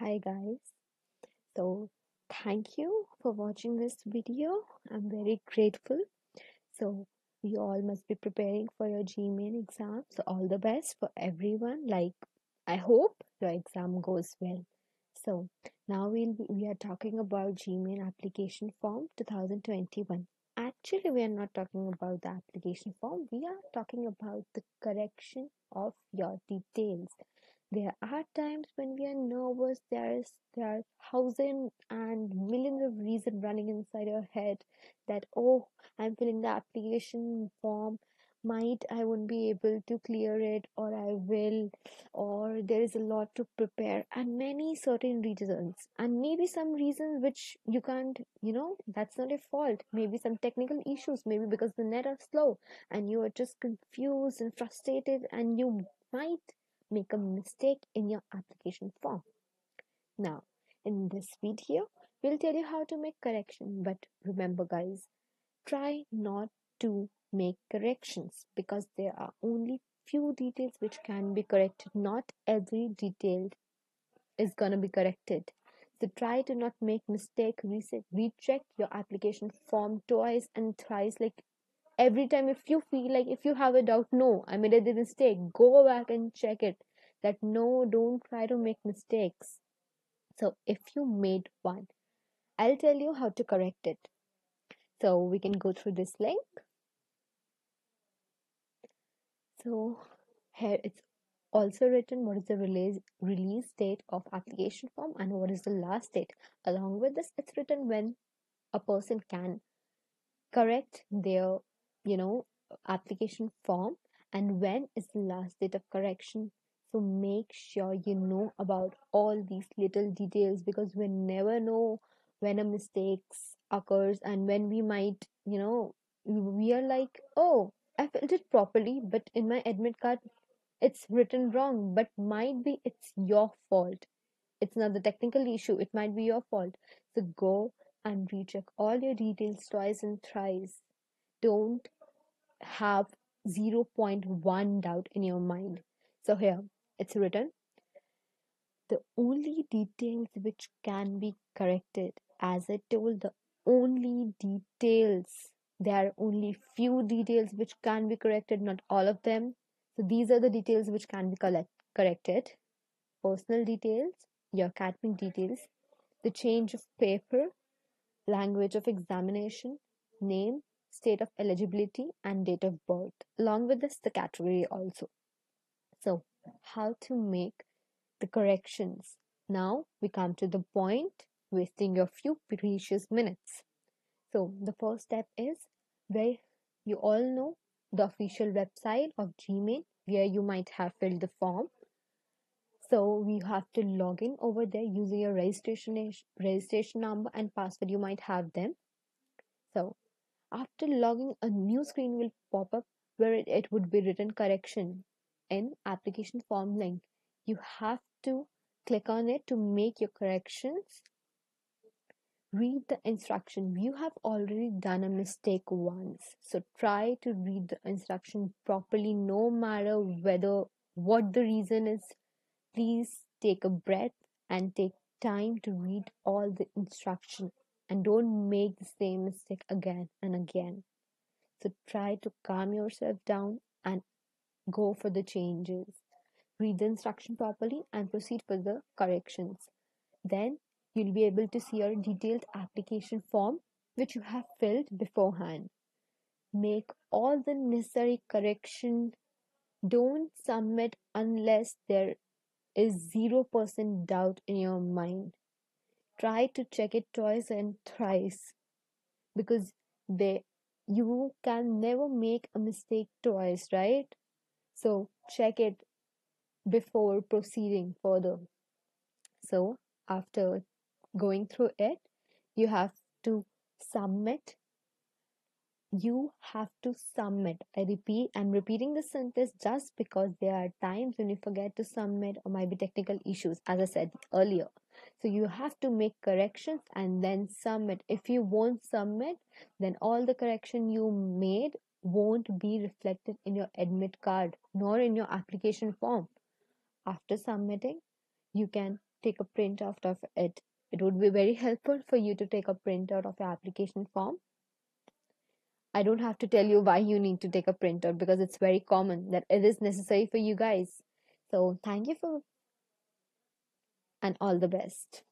Hi guys. So thank you for watching this video. I'm very grateful. So you all must be preparing for your JEE Main exam. So all the best for everyone. Like I hope your exam goes well. So now we'll be, we are talking about JEE Main application form 2021. Actually, we are not talking about the application form. We are talking about the correction of your details there are times when we are nervous there is there are thousand and millions of reasons running inside our head that oh i'm filling the application form. Might i won't be able to clear it or i will or there is a lot to prepare and many certain reasons. And maybe some reasons which you can't you know that's not your fault. Maybe some technical issues maybe because the net are slow and you are just confused and frustrated and you might make a mistake in your application form. Now, in this video, we'll tell you how to make correction. But remember guys, try not to make corrections because there are only few details which can be corrected. Not every detail is gonna be corrected. So try to not make mistake, reset, recheck your application form twice and thrice like every time if you feel like if you have a doubt no i made a mistake go back and check it that no don't try to make mistakes. So if you made one i'll tell you how to correct it. So we can go through this link. So here it's also written what is the release release date of application form and what is the last date. Along with this it's written when a person can correct their you know application form and when is the last date of correction. So make sure you know about all these little details because we never know when a mistakes occurs and when we might you know we are like oh i filled it properly but in my admit card it's written wrong. But might be it's your fault. It's not the technical issue it might be your fault. So go and recheck all your details twice and thrice don't have 0.1 doubt in your mind. So here it's written the only details which can be corrected, as I told, the only details. There are only few details which can be corrected, not all of them. So these are the details which can be collect, corrected. Personal details, your academic details, the change of paper, language of examination, name, state of eligibility, and date of birth. Along with this, the category also. So, how to make the corrections? Now we come to the point, wasting your few precious minutes. So, the first step is where you all know the official website of JEE Main where you might have filled the form. So we have to log in over there using your registration registration number and password. You might have them. So after logging, a new screen will pop up where it, it would be written correction in application form link. You have to click on it to make your corrections. Read the instruction. You have already done a mistake once. So try to read the instruction properly no matter whether what the reason is. Please take a breath and take time to read all the instruction and don't make the same mistake again and again. So try to calm yourself down and go for the changes. Read the instruction properly and proceed for the corrections. Then you'll be able to see your detailed application form which you have filled beforehand. Make all the necessary correction. Don't submit unless there is 0% doubt in your mind try to check it twice and thrice because they you can never make a mistake twice right so check it before proceeding further so after going through it you have to submit you have to submit. I repeat, I'm repeating the sentence just because there are times when you forget to submit or might be technical issues, as I said earlier. So you have to make corrections and then submit. If you won't submit, then all the correction you made won't be reflected in your admit card nor in your application form. After submitting, you can take a print out of it. It would be very helpful for you to take a printout of your application form. I don't have to tell you why you need to take a printout because it's very common that it is necessary for you guys. So, thank you for and all the best.